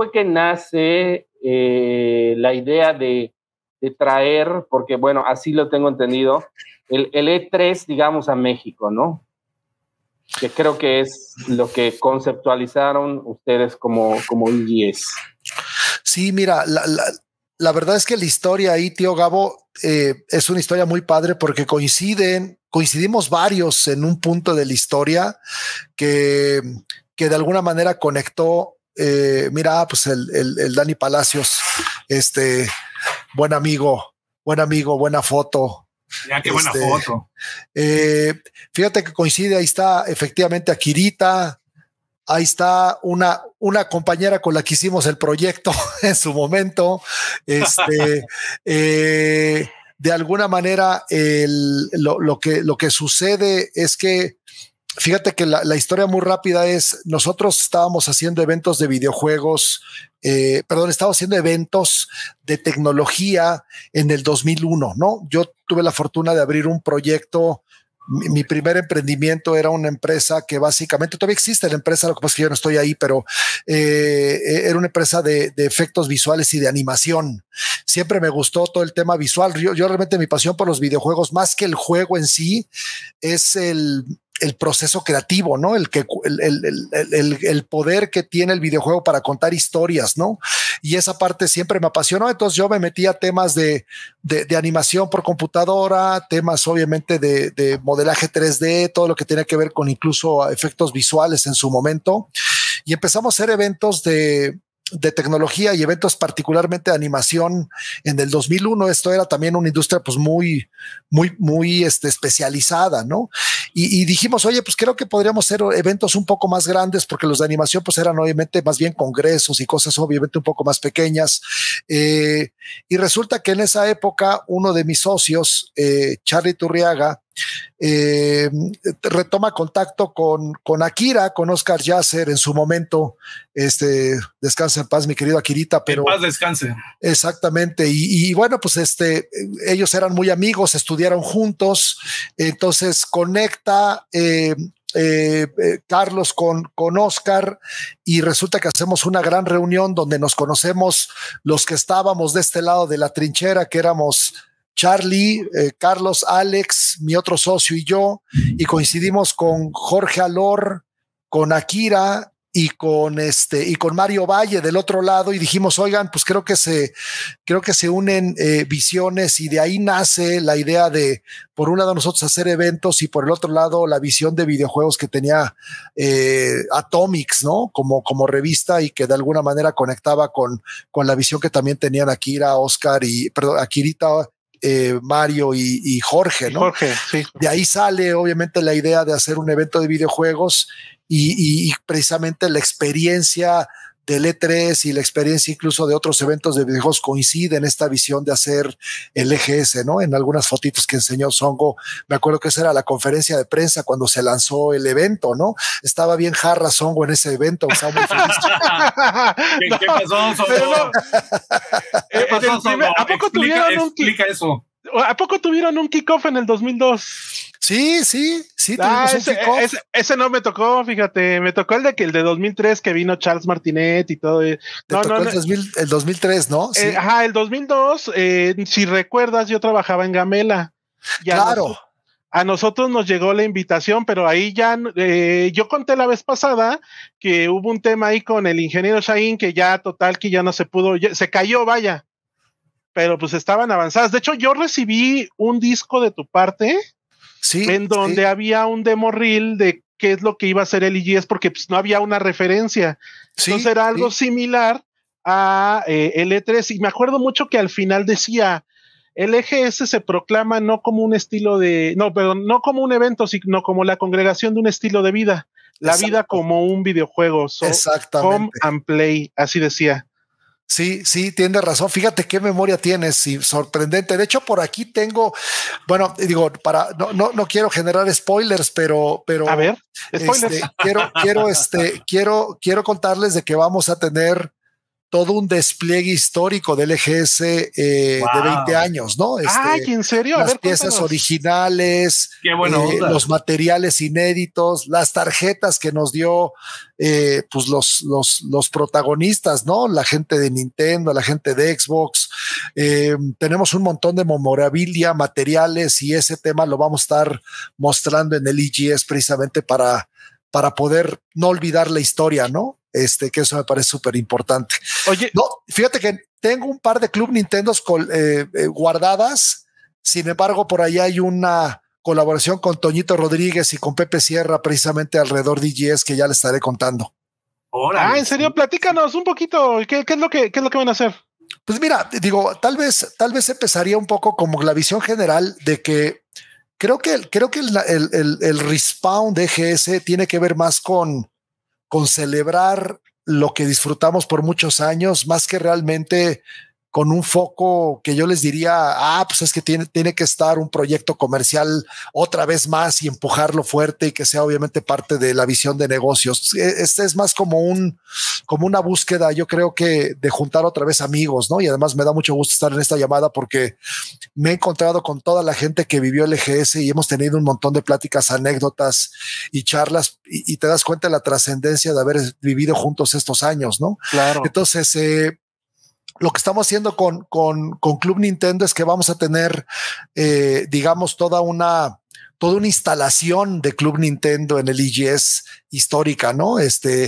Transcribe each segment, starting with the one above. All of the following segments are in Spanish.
fue que nace eh, la idea de, traer, porque bueno, así lo tengo entendido, el, E3, digamos, a México, ¿no? Que creo que es lo que conceptualizaron ustedes como, como Sí, mira, la, verdad es que la historia ahí, tío Gabo, eh, es una historia muy padre porque coinciden, coincidimos varios en un punto de la historia que, que de alguna manera conectó eh, mira, pues el, el, Dani Palacios, este, buen amigo, buen amigo, buena foto. Ya, qué buena este, foto. Eh, fíjate que coincide, ahí está efectivamente Akirita, ahí está una, una compañera con la que hicimos el proyecto en su momento. Este, eh, de alguna manera, lo, que, lo que sucede es que fíjate que la, historia muy rápida es, nosotros estábamos haciendo eventos de videojuegos, eh, perdón, estábamos haciendo eventos de tecnología en el 2001, ¿no? Yo tuve la fortuna de abrir un proyecto. Mi, primer emprendimiento era una empresa que básicamente todavía existe la empresa, lo que pasa es que yo no estoy ahí, pero eh, era una empresa de, efectos visuales y de animación. Siempre me gustó todo el tema visual. Yo, yo realmente mi pasión por los videojuegos, más que el juego en sí, es el, el proceso creativo, ¿no? El, que, el, poder que tiene el videojuego para contar historias, ¿no? Y esa parte siempre me apasionó. Entonces yo me metí a temas de, animación por computadora, temas obviamente de, de, modelaje 3D, todo lo que tiene que ver con incluso efectos visuales en su momento. Y empezamos a hacer eventos de, de tecnología y eventos particularmente de animación en el 2001 esto era también una industria pues muy muy muy este, especializada no y, dijimos oye pues creo que podríamos hacer eventos un poco más grandes porque los de animación pues eran obviamente más bien congresos y cosas obviamente un poco más pequeñas eh, y resulta que en esa época uno de mis socios eh, Charlie Turriaga eh, retoma contacto con, con Akira, con Oscar Yasser en su momento. Este, descansa en paz, mi querido Akirita, pero. En paz descanse. Exactamente. Y, bueno, pues este, ellos eran muy amigos, estudiaron juntos. Entonces conecta. Eh, eh, Carlos con, con Oscar y resulta que hacemos una gran reunión donde nos conocemos los que estábamos de este lado de la trinchera, que éramos Charlie, eh, Carlos, Alex, mi otro socio y yo, y coincidimos con Jorge Alor, con Akira y con este y con Mario Valle del otro lado y dijimos oigan pues creo que se creo que se unen eh, visiones y de ahí nace la idea de por un lado nosotros hacer eventos y por el otro lado la visión de videojuegos que tenía eh, Atomics no como como revista y que de alguna manera conectaba con con la visión que también tenían Akira Oscar y perdón Akirita eh, Mario y, Jorge, ¿no? Jorge, sí. De ahí sale obviamente la idea de hacer un evento de videojuegos y, precisamente la experiencia del E3 y la experiencia incluso de otros eventos de videojuegos coincide en esta visión de hacer el EGS, ¿no? En algunas fotitos que enseñó Songo, me acuerdo que esa era la conferencia de prensa cuando se lanzó el evento, ¿no? Estaba bien jarra Songo en ese evento, estaba muy feliz. ¿Qué, pasó, Songo? ¿Qué pasó, Songo? ¿A poco tuvieron explica eso. ¿A poco tuvieron un kickoff en el 2002? Sí, sí, sí. Ah, ese, ese, no me tocó, fíjate, me tocó el de que el de 2003 que vino Charles Martinet y todo. Te tocó el, 2003, ¿no? Sí. Eh, ajá, el 2002, eh, si recuerdas, yo trabajaba en Gamela. claro. a nosotros nos llegó la invitación, pero ahí ya, eh, yo conté la vez pasada que hubo un tema ahí con el ingeniero Shain que ya total, que ya no se pudo, se cayó, vaya pero pues estaban avanzadas. De hecho, yo recibí un disco de tu parte sí, en donde había un demo reel de qué es lo que iba a ser el IGS porque pues, no había una referencia. Entonces era algo similar a eh, el E3 y me acuerdo mucho que al final decía el EGS se proclama no como un estilo de, no, perdón, no como un evento, sino como la congregación de un estilo de vida. La vida como un videojuego. Exactamente. Come and play, así decía. Sí, sí, tiene razón. Fíjate qué memoria tienes y sorprendente. De hecho, por aquí tengo, bueno, digo, para no, no, no quiero generar spoilers, pero, pero a ver, este, quiero, quiero, este, quiero, quiero contarles de que vamos a tener todo un despliegue histórico del EGS eh, de 20 años, ¿no? Este, Ay, ¿en serio? las piezas originales, Qué bueno, eh, los materiales inéditos, las tarjetas que nos dio eh, pues los, los, los protagonistas, ¿no? La gente de Nintendo, la gente de Xbox. tenemos un montón de memorabilia, materiales y ese tema lo vamos a estar mostrando en el EGS precisamente para, para poder no olvidar la historia, ¿no? Este, que eso me parece súper importante. Oye, no, fíjate que tengo un par de Club Nintendos eh, eh, guardadas. Sin embargo, por ahí hay una colaboración con Toñito Rodríguez y con Pepe Sierra, precisamente alrededor de IGS, que ya le estaré contando. ah, en serio, platícanos un poquito. ¿Qué, es lo que, qué es lo que van a hacer? Pues mira, digo, tal vez, tal vez empezaría un poco como la visión general de que creo que, creo que el, el, el respawn de EGS tiene que ver más con, con celebrar lo que disfrutamos por muchos años, más que realmente con un foco que yo les diría, ah, pues es que tiene, tiene que estar un proyecto comercial otra vez más y empujarlo fuerte y que sea obviamente parte de la visión de negocios. E, este es más como un, como una búsqueda, yo creo que de juntar otra vez amigos, ¿no? Y además me da mucho gusto estar en esta llamada porque me he encontrado con toda la gente que vivió el EGS y hemos tenido un montón de pláticas, anécdotas y charlas y, te das cuenta de la trascendencia de haber vivido juntos estos años, ¿no? Claro. Entonces, eh, lo que estamos haciendo con, con, con Club Nintendo es que vamos a tener, eh, digamos, toda una, toda una instalación de Club Nintendo en el IGS histórica, ¿no? Este,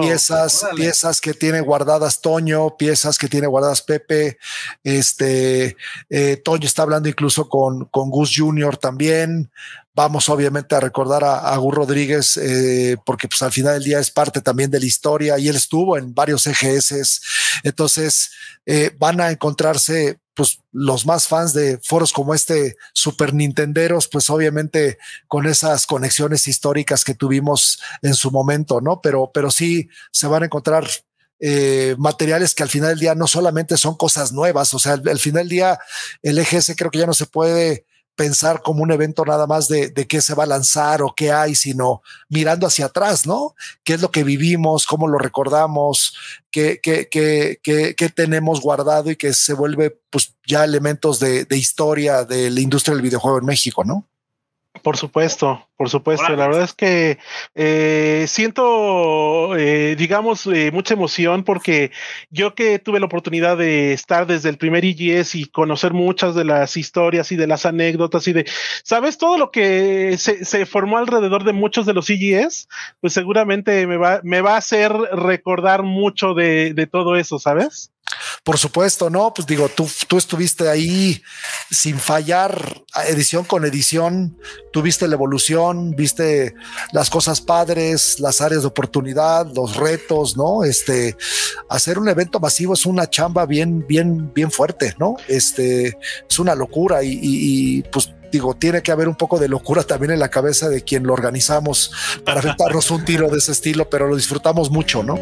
piezas, piezas que tiene guardadas Toño, piezas que tiene guardadas Pepe, este, eh, Toño está hablando incluso con, con Gus Junior también. Vamos obviamente a recordar a, Gus Rodríguez eh, porque pues al final del día es parte también de la historia y él estuvo en varios EGS. Entonces eh, van a encontrarse pues los más fans de foros como este Super Nintenderos, pues obviamente con esas conexiones históricas que tuvimos en su momento, ¿no? Pero, pero sí se van a encontrar eh, materiales que al final del día no solamente son cosas nuevas, o sea, al, al final del día el EGS creo que ya no se puede pensar como un evento nada más de, qué se va a lanzar o qué hay, sino mirando hacia atrás, ¿no? ¿Qué es lo que vivimos? ¿Cómo lo recordamos? ¿Qué, qué, qué, qué, tenemos guardado y que se vuelve pues ya elementos de, de historia de la industria del videojuego en México, ¿no? Por supuesto, por supuesto. La verdad es que eh, siento, eh, digamos, eh, mucha emoción porque yo que tuve la oportunidad de estar desde el primer IGS y conocer muchas de las historias y de las anécdotas y de, ¿sabes? Todo lo que se, se formó alrededor de muchos de los IGS, pues seguramente me va, me va a hacer recordar mucho de, de todo eso, ¿sabes? Por supuesto, no, pues digo, tú, tú estuviste ahí sin fallar, edición con edición, tuviste la evolución, viste las cosas padres, las áreas de oportunidad, los retos, ¿no? Este, hacer un evento masivo es una chamba bien, bien, bien fuerte, ¿no? Este, es una locura y, y, pues digo, tiene que haber un poco de locura también en la cabeza de quien lo organizamos para aventarnos un tiro de ese estilo, pero lo disfrutamos mucho, ¿no?